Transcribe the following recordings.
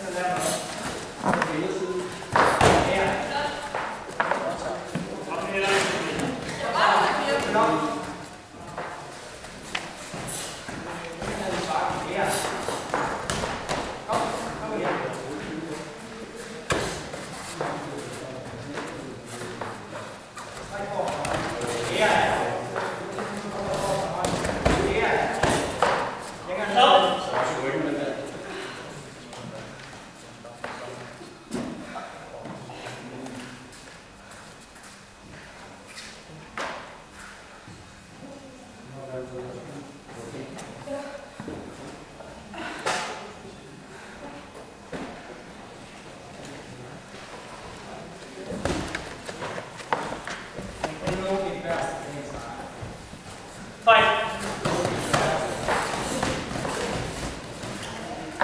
Tá Obrigado.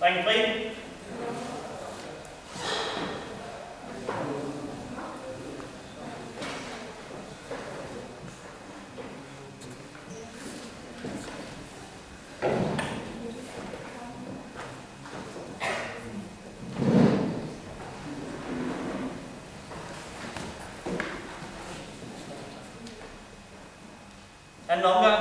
Đành Vinh Anh nói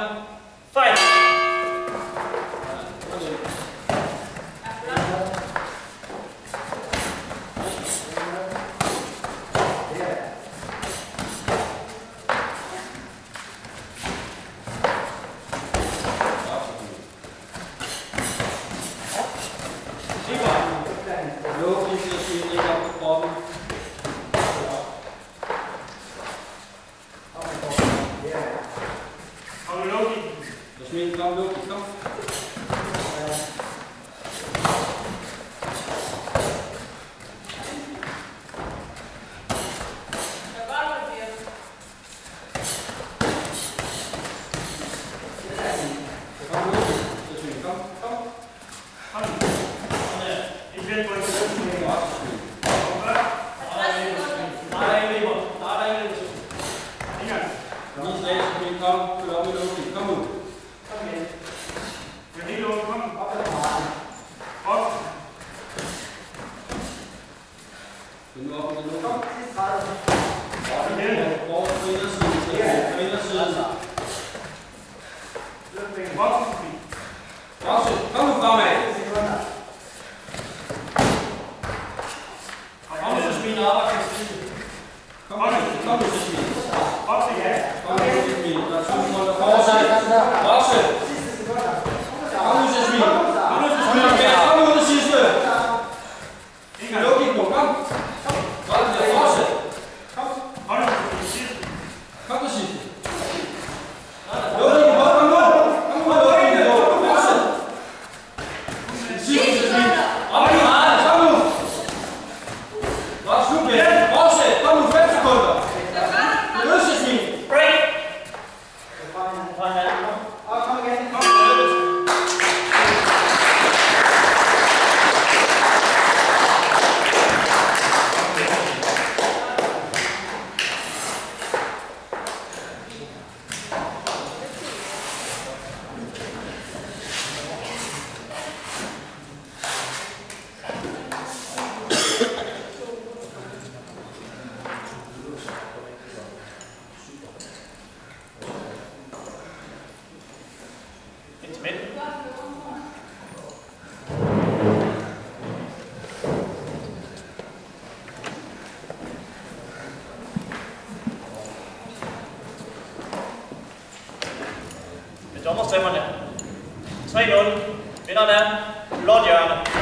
很多很多他他的我是别人我这个是谁呀这个是南昌北方高速高速高美 kommer stemmerne. 3-0. Vinderne er blåt hjørne.